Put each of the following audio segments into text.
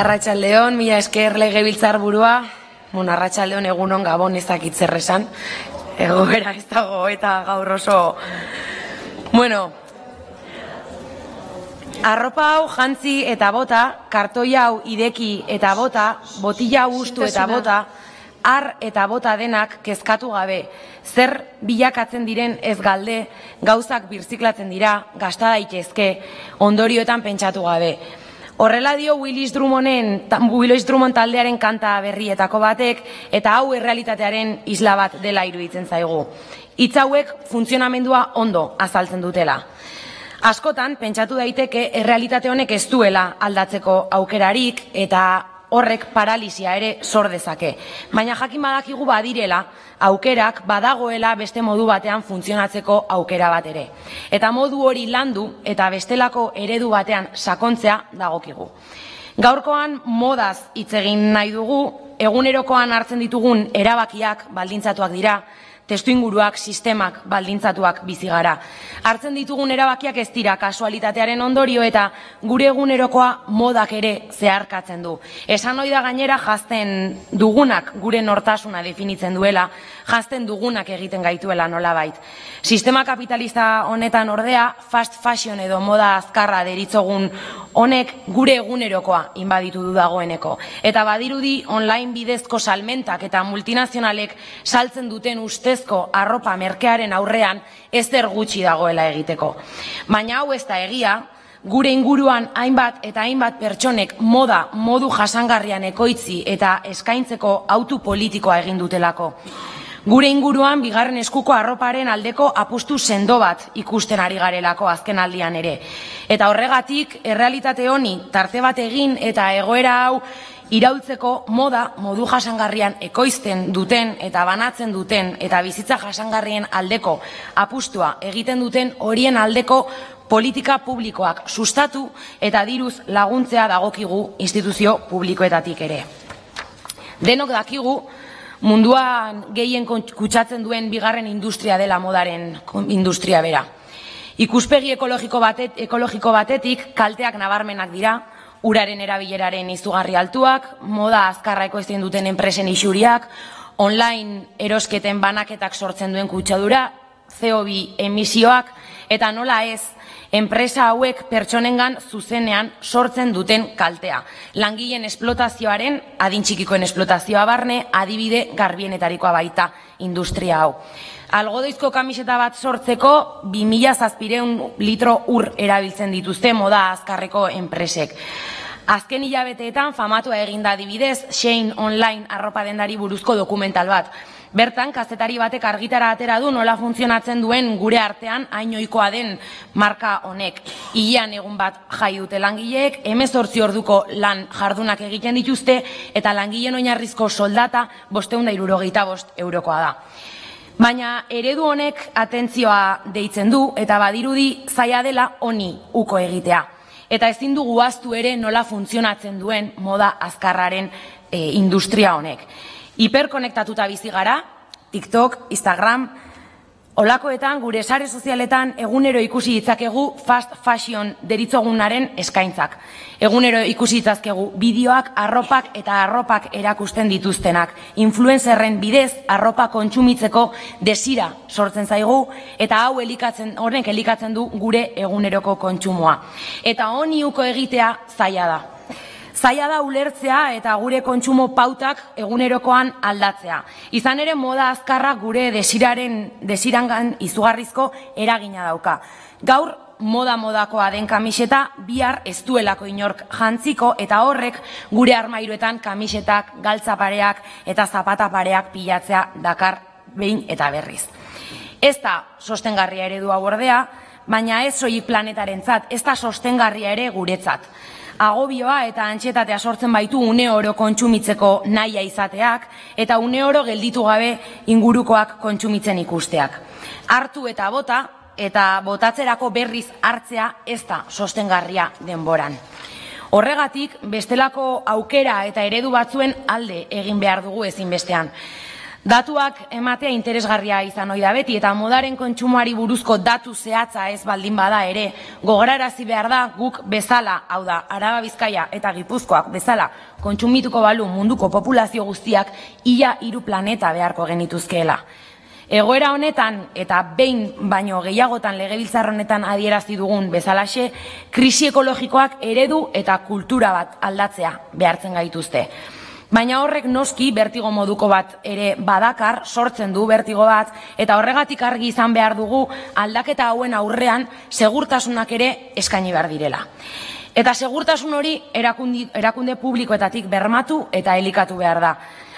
Arratxaldeon, mila esker lege biltzar burua. Bueno, Arratxaldeon egunon gabon ezakitzer esan. Egoera ez dago eta gaur oso... Bueno, arropa hau jantzi eta bota, kartoi hau ideki eta bota, botila ustu eta bota, ar eta bota denak kezkatu gabe. Zer bilakatzen diren ez galde, gauzak birziklatzen dira, gasta daitezke, ondorioetan pentsatu gabe. Horrela dio Willis Drummonden, Willis Drummond taldearen kanta berrietako batek, eta hau errealitatearen isla bat dela iruditzen zaigu. Hitz hauek funtzionamendua ondo azaltzen dutela. Askotan, pentsatu daiteke, errealitate honek ez duela aldatzeko aukerarik, eta horrek paralizia ere sor dezake. Baina jakin badakigu badirela, aukerak badagoela beste modu batean funtzionatzeko aukera bat ere. Eta modu hori landu eta bestelako eredu batean sakontzea dagokigu. Gaurkoan modaz hitz egin nahi dugu, egunerokoan hartzen ditugun erabakiak baldintzatuak dira, testu inguruak, sistemak, baldintzatuak bizi gara. Hartzen ditugun erabakiak ez dira kasualitatearen ondorio eta gure egunerokoa modak ere zeharkatzen du. Esan hori da gainera jazten dugunak gure nortasuna definitzen duela, jazten dugunak egiten gaituela nolabait. Sistema kapitalista honetan ordea, fast fashion edo moda azkarra deritzogun honek gure egunerokoa inbaditu du dagoeneko. Eta badirudi online bidezko salmentak eta multinazionalek saltzen duten ustezko arropa merkearen aurrean ez gutxi dagoela egiteko. Baina hau ez da egia, gure inguruan hainbat eta hainbat pertsonek moda modu jasangarrian ekoitzi eta eskaintzeko autu politikoa egin dutelako. Gure inguruan bigarren eskuko arroparen aldeko apustu sendo bat ikusten ari garelako azken aldian ere. Eta horregatik, errealitate honi tarte bat egin eta egoera hau iraultzeko moda modu jasangarrian ekoizten duten eta banatzen duten eta bizitza jasangarrien aldeko apustua egiten duten horien aldeko politika publikoak sustatu eta diruz laguntzea dagokigu instituzio publikoetatik ere. Denok dakigu, munduan gehien kutsatzen duen bigarren industria dela modaren industria bera. Ikuspegi ekologiko, batet, ekologiko batetik kalteak nabarmenak dira, uraren erabileraren izugarri altuak, moda azkarra ekoizten duten enpresen isuriak, online erosketen banaketak sortzen duen kutsadura, CO2 emisioak, eta nola ez, enpresa hauek pertsonengan zuzenean sortzen duten kaltea. Langileen esplotazioaren, adintxikikoen esplotazioa barne, adibide garbienetarikoa baita industria hau. Algodoizko kamiseta bat sortzeko 2000 zazpireun litro ur erabiltzen dituzte moda azkarreko enpresek. Azken hilabeteetan famatua eginda adibidez, Shane Online arropa dendari buruzko dokumental bat. Bertan, kazetari batek argitara atera du nola funtzionatzen duen gure artean hainoikoa den marka honek. Ilean egun bat jai dute langileek, emezortzi orduko lan jardunak egiten dituzte, eta langileen oinarrizko soldata bosteunda irurogeita bost eurokoa da. Baina eredu honek atentzioa deitzen du, eta badirudi zaila dela honi uko egitea. Eta ezin dugu aztu ere nola funtzionatzen duen moda azkarraren e, industria honek hiperkonektatuta bizi gara, TikTok, Instagram, olakoetan gure sare sozialetan egunero ikusi ditzakegu fast fashion deritzogunaren eskaintzak. Egunero ikusi ditzakegu bideoak, arropak eta arropak erakusten dituztenak. Influencerren bidez arropa kontsumitzeko desira sortzen zaigu eta hau elikatzen, horrek elikatzen du gure eguneroko kontsumoa. Eta honi uko egitea zaila da. Zaila da ulertzea eta gure kontsumo pautak egunerokoan aldatzea. Izan ere moda azkarra gure desiraren desirangan izugarrizko eragina dauka. Gaur moda modakoa den kamiseta bihar ez duelako inork jantziko eta horrek gure armairuetan kamisetak, galtzapareak eta zapatapareak pilatzea dakar behin eta berriz. Ez da sostengarria eredua bordea, baina ez soilik planetarentzat, ez da sostengarria ere guretzat agobioa eta antxetatea sortzen baitu une oro kontsumitzeko naia izateak eta une oro gelditu gabe ingurukoak kontsumitzen ikusteak. Hartu eta bota eta botatzerako berriz hartzea ez da sostengarria denboran. Horregatik, bestelako aukera eta eredu batzuen alde egin behar dugu ezinbestean. Datuak ematea interesgarria izan ohi da beti eta modaren kontsumoari buruzko datu zehatza ez baldin bada ere gogorarazi behar da guk bezala, hau da, Araba Bizkaia eta Gipuzkoak bezala kontsumituko balu munduko populazio guztiak ia hiru planeta beharko genituzkeela. Egoera honetan eta behin baino gehiagotan legebiltzar honetan adierazi dugun bezalaxe, krisi ekologikoak eredu eta kultura bat aldatzea behartzen gaituzte. Baina horrek noski bertigo moduko bat ere badakar, sortzen du bertigo bat, eta horregatik argi izan behar dugu aldaketa hauen aurrean segurtasunak ere eskaini behar direla. Eta segurtasun hori erakunde, erakunde publikoetatik bermatu eta elikatu behar da.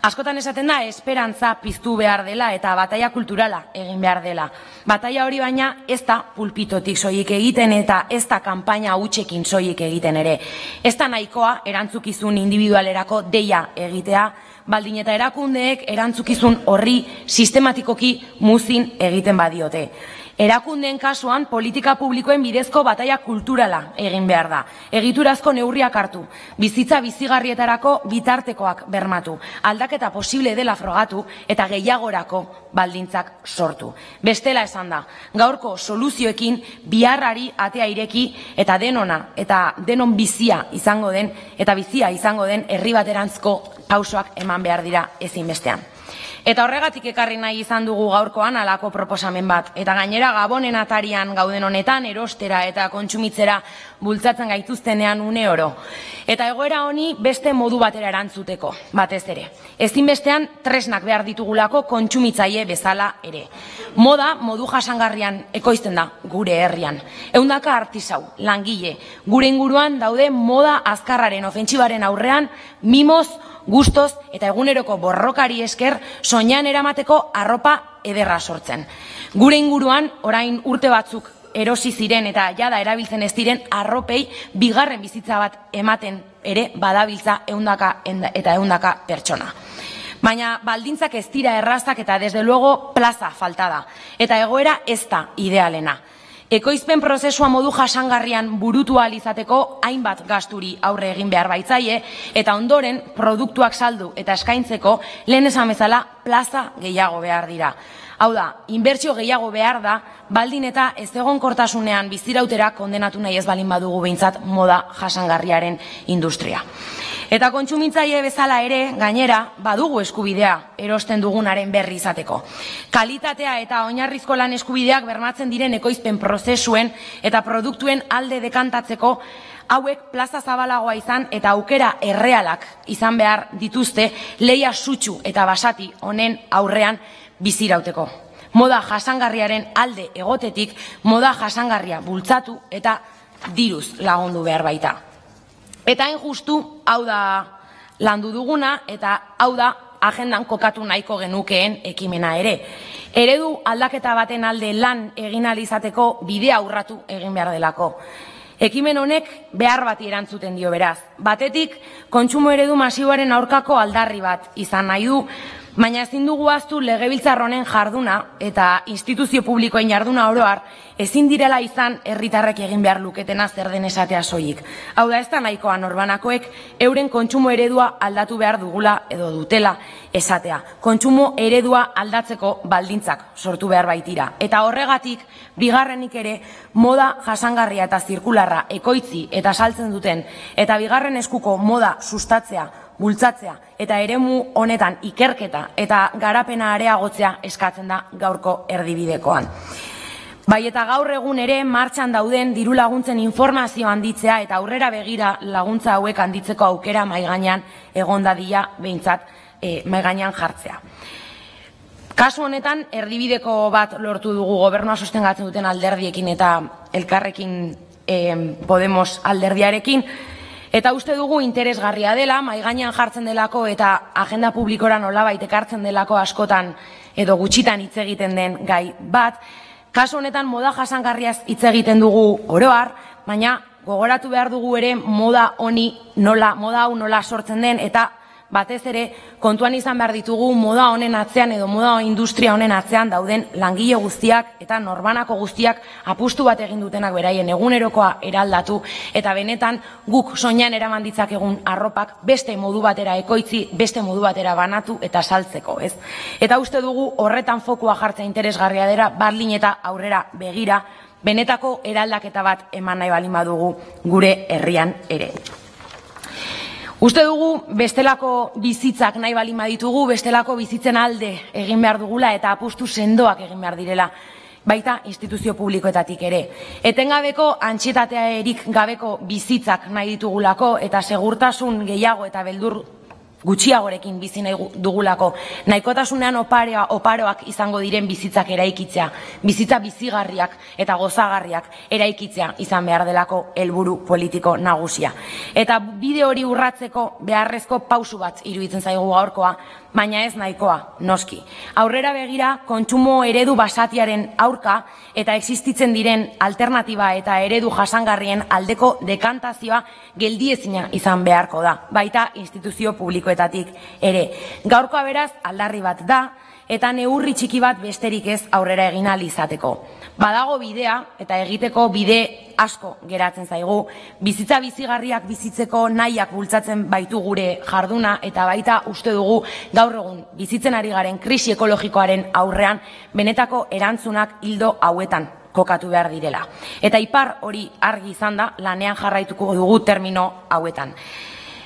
Askotan esaten da esperantza piztu behar dela eta bataia kulturala egin behar dela. Bataia hori baina ez da pulpitotik soilik egiten eta ez da kanpaina hutsekin soilik egiten ere. Ez da nahikoa erantzukizun individualerako deia egitea, baldin eta erakundeek erantzukizun horri sistematikoki muzin egiten badiote. Erakundeen kasuan politika publikoen bidezko bataia kulturala egin behar da. Egiturazko neurriak hartu, bizitza bizigarrietarako bitartekoak bermatu, aldaketa posible dela frogatu eta gehiagorako baldintzak sortu. Bestela esan da, gaurko soluzioekin biharrari atea ireki eta denona eta denon bizia izango den eta bizia izango den herri baterantzko pausoak eman behar dira ezinbestean. Eta horregatik ekarri nahi izan dugu gaurkoan alako proposamen bat. Eta gainera gabonen atarian gauden honetan erostera eta kontsumitzera bultzatzen gaituztenean une oro. Eta egoera honi beste modu batera erantzuteko, batez ere. Ezinbestean tresnak behar ditugulako kontsumitzaile bezala ere. Moda modu jasangarrian ekoizten da gure herrian. Eundaka artisau, langile, gure inguruan daude moda azkarraren ofentsibaren aurrean mimoz, gustoz eta eguneroko borrokari esker soinean eramateko arropa ederra sortzen. Gure inguruan orain urte batzuk erosi ziren eta jada erabiltzen ez diren arropei bigarren bizitza bat ematen ere badabiltza eundaka eta eundaka pertsona. Baina baldintzak ez dira errazak eta desde luego plaza falta da. Eta egoera ez da idealena. Ekoizpen prozesua modu jasangarrian burutu izateko hainbat gasturi aurre egin behar baitzaie eta ondoren produktuak saldu eta eskaintzeko lehen esan bezala plaza gehiago behar dira. Hau da, inbertsio gehiago behar da, baldin eta ez egon kortasunean bizirautera kondenatu nahi ez balin badugu behintzat moda jasangarriaren industria. Eta kontsumitzaile bezala ere, gainera, badugu eskubidea erosten dugunaren berri izateko. Kalitatea eta oinarrizko lan eskubideak bermatzen diren ekoizpen prozesuen eta produktuen alde dekantatzeko hauek plaza zabalagoa izan eta aukera errealak izan behar dituzte leia sutsu eta basati honen aurrean bizirauteko. Moda jasangarriaren alde egotetik, moda jasangarria bultzatu eta diruz lagundu behar baita. Eta hain justu, hau da landu duguna, eta hau da agendan kokatu nahiko genukeen ekimena ere. Eredu aldaketa baten alde lan egin izateko bidea aurratu egin behar delako. Ekimen honek behar bati erantzuten dio beraz. Batetik, kontsumo eredu masiboaren aurkako aldarri bat izan nahi du, Baina ezin dugu aztu legebiltzar honen jarduna eta instituzio publikoen jarduna oroar ezin direla izan herritarrek egin behar luketena zer den esatea soilik. Hau da ez da nahikoa norbanakoek euren kontsumo eredua aldatu behar dugula edo dutela esatea. Kontsumo eredua aldatzeko baldintzak sortu behar baitira. Eta horregatik, bigarrenik ere, moda jasangarria eta zirkularra ekoitzi eta saltzen duten eta bigarren eskuko moda sustatzea bultzatzea eta eremu honetan ikerketa eta garapena areagotzea eskatzen da gaurko erdibidekoan. Bai eta gaur egun ere martxan dauden diru laguntzen informazio handitzea eta aurrera begira laguntza hauek handitzeko aukera maiganean egon dadia behintzat e, maiganean jartzea. Kasu honetan erdibideko bat lortu dugu gobernua sostengatzen duten alderdiekin eta elkarrekin Podemos alderdiarekin, Eta uste dugu interesgarria dela, mai gainean jartzen delako eta agenda publikora nolabait ekartzen delako askotan edo gutxitan hitz egiten den gai bat. Kasu honetan moda jasangarriaz hitz egiten dugu oroar, baina gogoratu behar dugu ere moda honi nola, moda hau nola sortzen den eta batez ere kontuan izan behar ditugu moda honen atzean edo moda industria honen atzean dauden langile guztiak eta norbanako guztiak apustu bat egin dutenak beraien egunerokoa eraldatu eta benetan guk soinean eraman egun arropak beste modu batera ekoitzi, beste modu batera banatu eta saltzeko, ez? Eta uste dugu horretan fokua jartzea interesgarria dela, barlin eta aurrera begira, benetako eraldaketa bat eman nahi balin badugu gure herrian ere. Uste dugu bestelako bizitzak nahi balin baditugu, bestelako bizitzen alde egin behar dugula eta apustu sendoak egin behar direla baita instituzio publikoetatik ere. Etengabeko antxietatea erik gabeko bizitzak nahi ditugulako eta segurtasun gehiago eta beldur gutxiagorekin bizi nahi dugulako. Nahikotasunean oparea, oparoak izango diren bizitzak eraikitzea, bizitza bizigarriak eta gozagarriak eraikitzea izan behar delako helburu politiko nagusia. Eta bide hori urratzeko beharrezko pausu bat iruditzen zaigu gaurkoa, baina ez nahikoa, noski. Aurrera begira, kontsumo eredu basatiaren aurka eta existitzen diren alternatiba eta eredu jasangarrien aldeko dekantazioa geldiezina izan beharko da, baita instituzio publikoetatik ere. Gaurkoa beraz, aldarri bat da, eta neurri txiki bat besterik ez aurrera egin izateko. Badago bidea eta egiteko bide asko geratzen zaigu. Bizitza bizigarriak bizitzeko nahiak bultzatzen baitu gure jarduna eta baita uste dugu gaur egun bizitzen ari garen krisi ekologikoaren aurrean benetako erantzunak hildo hauetan kokatu behar direla. Eta ipar hori argi izan da lanean jarraituko dugu termino hauetan.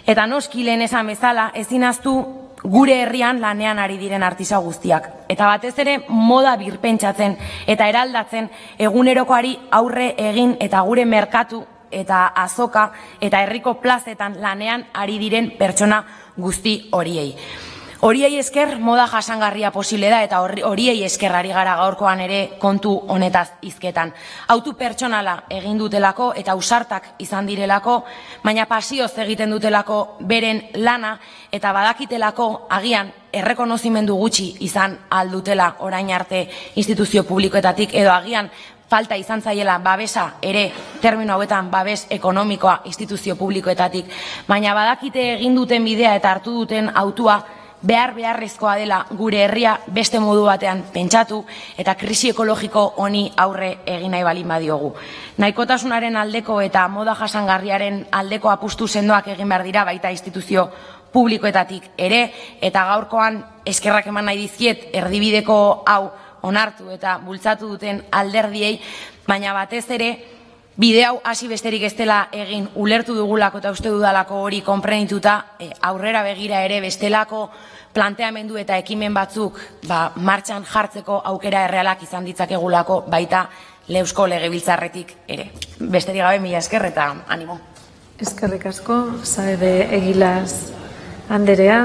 Eta noski lehen esan bezala ezin aztu gure herrian lanean ari diren artisa guztiak. Eta batez ere moda birpentsatzen eta eraldatzen egunerokoari aurre egin eta gure merkatu eta azoka eta herriko plazetan lanean ari diren pertsona guzti horiei. Horiei esker moda jasangarria posible da eta horiei eskerrari gara gaurkoan ere kontu honetaz hizketan. Autu pertsonala egin dutelako eta usartak izan direlako, baina pasioz egiten dutelako beren lana eta badakitelako agian errekonozimendu gutxi izan aldutela orain arte instituzio publikoetatik edo agian falta izan zaiela babesa ere termino hauetan babes ekonomikoa instituzio publikoetatik, baina badakite egin duten bidea eta hartu duten autua behar beharrezkoa dela gure herria beste modu batean pentsatu eta krisi ekologiko honi aurre egin nahi balin badiogu. Naikotasunaren aldeko eta moda jasangarriaren aldeko apustu sendoak egin behar dira baita instituzio publikoetatik ere eta gaurkoan eskerrak eman nahi dizkiet erdibideko hau onartu eta bultzatu duten alderdiei, baina batez ere bide hau hasi besterik ez dela egin ulertu dugulako eta uste dudalako hori konprenituta e, aurrera begira ere bestelako planteamendu eta ekimen batzuk ba, martxan jartzeko aukera errealak izan ditzakegulako baita leusko legebiltzarretik ere. Besterik gabe mila esker eta animo. Eskerrik asko, sabe egilaz Anderea.